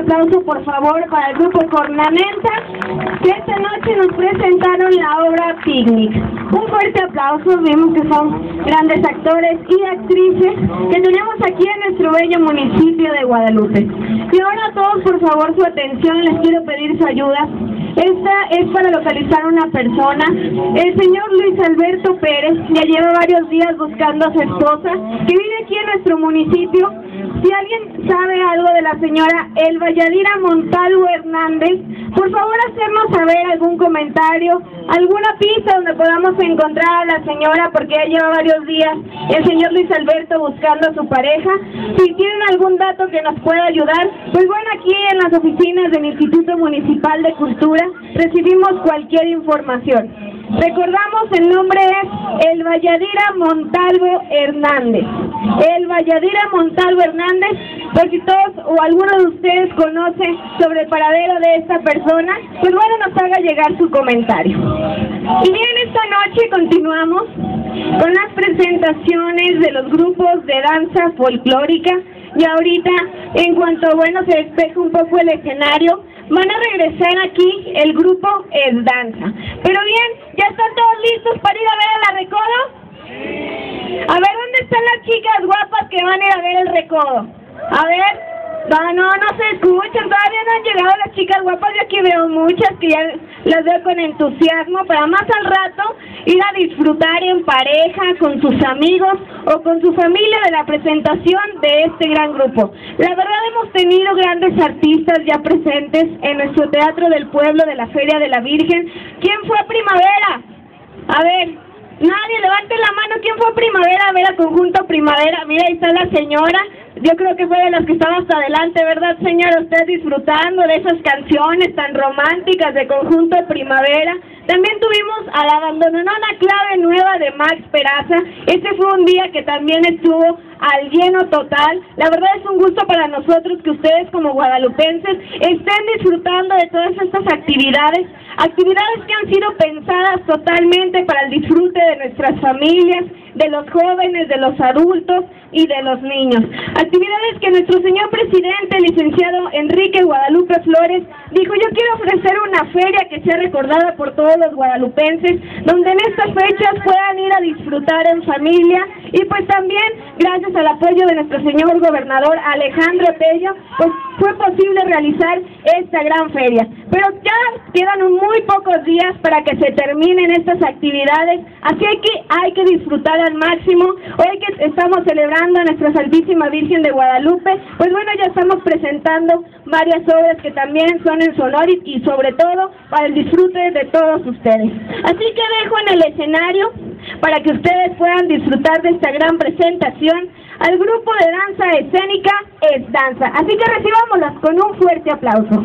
aplauso, por favor, para el grupo Cornamenta, que esta noche nos presentaron la obra Picnic. Un fuerte aplauso, vemos que son grandes actores y actrices que tenemos aquí en nuestro bello municipio de Guadalupe. Y ahora a todos, por favor, su atención, les quiero pedir su ayuda. Esta es para localizar una persona. El señor Luis Alberto Pérez ya lleva varios días buscando a su esposa, que vive aquí nuestro municipio. Si alguien sabe algo de la señora Elba Yadira Montalvo Hernández, por favor hacernos saber algún comentario, alguna pista donde podamos encontrar a la señora, porque ella lleva varios días, el señor Luis Alberto buscando a su pareja. Si tienen algún dato que nos pueda ayudar, pues bueno, aquí en las oficinas del Instituto Municipal de Cultura recibimos cualquier información. Recordamos el nombre es El Valladira Montalvo Hernández. El Valladira Montalvo Hernández, por si todos o alguno de ustedes conoce sobre el paradero de esta persona, pues bueno, nos haga llegar su comentario. Y bien, esta noche continuamos con las presentaciones de los grupos de danza folclórica y ahorita, en cuanto, bueno, se despeja un poco el escenario, van a regresar aquí el grupo Es Danza. Pero bien, ¿ya están todos listos para ir a ver a la Recodo? A ver, ¿dónde están las chicas guapas que van a ir a ver el Recodo? A ver, no, no, no se escuchan, todavía no han llegado las chicas guapas, yo aquí veo muchas que ya las veo con entusiasmo, para más al rato ir a disfrutar en pareja, con sus amigos o con su familia de la presentación de este gran grupo. La verdad hemos tenido grandes artistas ya presentes en nuestro Teatro del Pueblo de la Feria de la Virgen. ¿Quién fue Primavera? A ver, nadie, levante la mano. ¿Quién fue Primavera a ver a Conjunto Primavera? Mira, ahí está la señora. Yo creo que fue de las que estaba hasta adelante, ¿verdad, señora? Usted disfrutando de esas canciones tan románticas de Conjunto Primavera. También tuvimos a la abandonona clave nueva de Max Peraza. Este fue un día que también estuvo al lleno total. La verdad es un gusto para nosotros que ustedes como guadalupenses estén disfrutando de todas estas actividades. Actividades que han sido pensadas totalmente para el disfrute de nuestras familias, de los jóvenes, de los adultos y de los niños. Actividades que nuestro señor presidente, licenciado Enrique Guadalupe Flores, dijo, yo quiero ofrecer una feria que sea recordada por todos los guadalupenses, donde en estas fechas puedan ir a disfrutar en familia y pues también, gracias al apoyo de nuestro señor gobernador Alejandro Tello, pues fue posible realizar esta gran feria. Pero ya quedan muy pocos días para que se terminen estas actividades, así que hay que disfrutar al máximo. Hoy que estamos celebrando a nuestra Santísima Virgen de Guadalupe, pues bueno, ya estamos presentando varias obras que también son en sonor y sobre todo para el disfrute de todos ustedes. Así que dejo en el escenario para que ustedes puedan disfrutar de esta gran presentación al grupo de danza escénica Es Danza. Así que recibámoslas con un fuerte aplauso.